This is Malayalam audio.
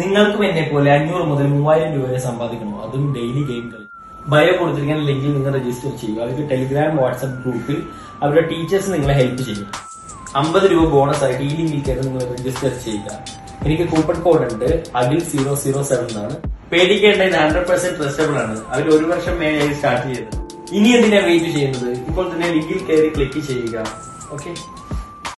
നിങ്ങൾക്കും എന്നെ പോലെ അഞ്ഞൂറ് മുതൽ മൂവായിരം രൂപ വരെ സമ്പാദിക്കണോ. അതും ഡെയിലി ഗെയിം കളി ബയോ കൊടുത്തിരിക്കുന്ന ലിങ്കിൽ നിങ്ങൾ രജിസ്റ്റർ ചെയ്യുക. അവർക്ക് ടെലിഗ്രാം വാട്സ്ആപ്പ് ഗ്രൂപ്പിൽ അവരുടെ ടീച്ചേഴ്സ് നിങ്ങളെ ഹെൽപ്പ് ചെയ്യും. അമ്പത് രൂപ ബോണസ് ആയിട്ട് ഈ ലിങ്കിൽ കയറി നിങ്ങൾ രജിസ്റ്റർ ചെയ്യുക. എനിക്ക് കൂപ്പൺ കോഡ് ഉണ്ട്. അഖിൽ സീറോ സീറോ സെവൻ എന്നാണ് പേടിക്കേണ്ട ഇത് ഹൺഡ്രഡ് പെർസെന്റ് ട്രസ്റ്റബിൾ ആണ്. അവർ ഒരു വർഷം മേലെയായി സ്റ്റാർട്ട് ചെയ്തത് ഇനി എന്തിനാ വെയിറ്റ് ചെയ്യുന്നത്? ഇപ്പോൾ തന്നെ ലിങ്കിൽ കയറി ക്ലിക്ക് ചെയ്യുക. ഓക്കെ